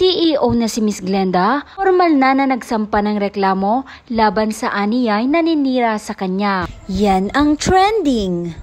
CEO na si Miss Glenda, formal na na nagsampa ng reklamo laban sa aniyay naninira sa kanya. Yan ang trending.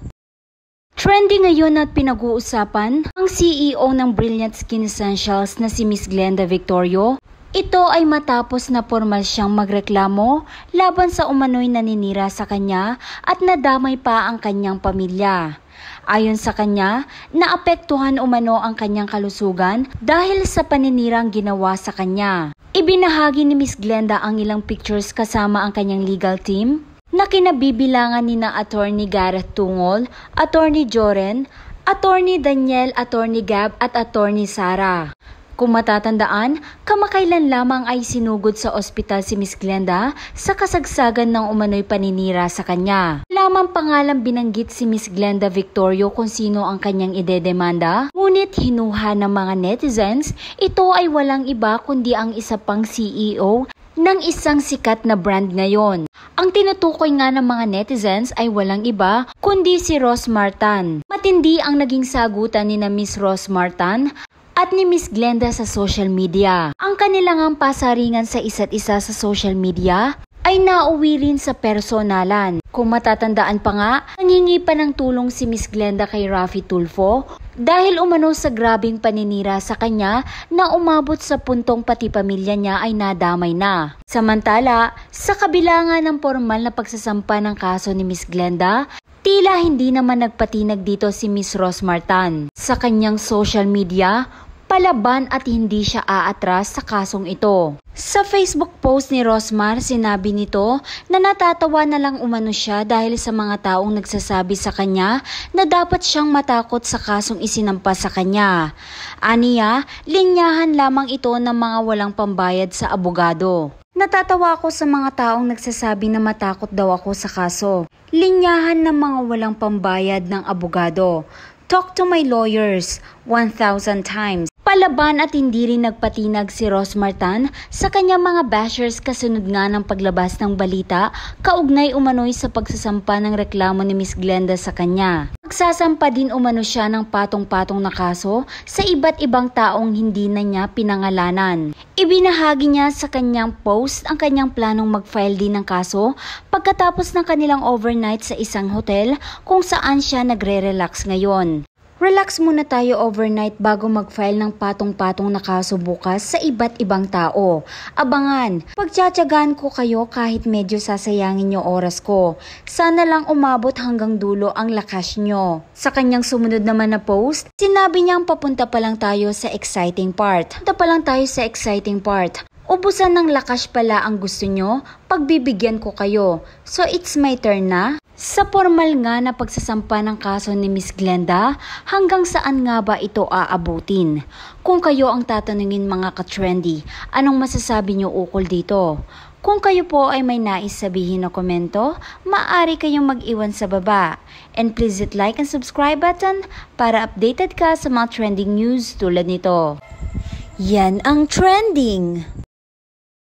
Trending ngayon at pinag-uusapan ang CEO ng Brilliant Skin Essentials na si Miss Glenda Victorio. Ito ay matapos na formal siyang magreklamo laban sa umano'y naninira sa kanya at nadamay pa ang kanyang pamilya. Ayon sa kanya, naapektuhan umano ang kanyang kalusugan dahil sa paninirang ginawa sa kanya. Ibinahagi ni Miss Glenda ang ilang pictures kasama ang kanyang legal team na kinabibilangan ni na Attorney Gareth Tungol, Attorney Joren, Attorney Daniel, Attorney Gab at Attorney Sara. Kung matatandaan, kamakailan lamang ay sinugod sa ospital si Miss Glenda sa kasagsagan ng umano'y paninira sa kanya. Lamang pangalang binanggit si Miss Glenda Victorio kung sino ang kanyang idedemanda, ngunit hinuha ng mga netizens, ito ay walang iba kundi ang isa pang CEO ng isang sikat na brand ngayon. Ang tinutukoy nga ng mga netizens ay walang iba kundi si Ross Martin. Matindi ang naging sagutan ni na Miss Ross Martin at ni Miss Glenda sa social media. Ang kanilang ang pasaringan sa isa't isa sa social media ay nauwi rin sa personalan. Kung matatandaan pa nga, nangingi pa ng tulong si Miss Glenda kay Rafi Tulfo dahil umano sa grabing paninira sa kanya na umabot sa puntong pati pamilya niya ay nadamay na. Samantala, sa kabila nga ng formal na pagsasampa ng kaso ni Miss Glenda, Tila hindi naman nagpatinag dito si Miss Rose Martan. Sa kanyang social media, palaban at hindi siya aatras sa kasong ito. Sa Facebook post ni Rosmar, sinabi nito na natatawa na lang umano siya dahil sa mga taong nagsasabi sa kanya na dapat siyang matakot sa kasong isinampa sa kanya. Aniya, linyahan lamang ito ng mga walang pambayad sa abogado. Natatawa ako sa mga taong nagsasabi na matakot daw ako sa kaso. Linyahan ng mga walang pambayad ng abogado. Talk to my lawyers 1,000 times. Palaban at hindi rin nagpatinag si Ross Martin sa kanyang mga bashers kasunod nga ng paglabas ng balita kaugnay umano'y sa pagsasampa ng reklamo ni Miss Glenda sa kanya. Magsasampa din umano siya ng patong-patong na kaso sa iba't ibang taong hindi na niya pinangalanan. Ibinahagi niya sa kanyang post ang kanyang planong mag-file din ng kaso pagkatapos ng kanilang overnight sa isang hotel kung saan siya nagre-relax ngayon. Relax muna tayo overnight bago mag-file ng patong-patong na kaso bukas sa iba't ibang tao. Abangan, pagtsatsagaan ko kayo kahit medyo sasayangin yung oras ko. Sana lang umabot hanggang dulo ang lakas nyo. Sa kanyang sumunod naman na post, sinabi niyang papunta pa lang tayo sa exciting part. Papunta pa lang tayo sa exciting part. Ubusan ng lakas pala ang gusto nyo, pagbibigyan ko kayo. So it's my turn na? Sa formal nga na pagsasampa ng kaso ni Miss Glenda, hanggang saan nga ba ito aabutin? Kung kayo ang tatanungin mga ka-trendy, anong masasabi niyo ukol dito? Kung kayo po ay may nais sabihin na komento, maaari kayong mag-iwan sa baba. And please hit like and subscribe button para updated ka sa mga trending news tulad nito. Yan ang trending!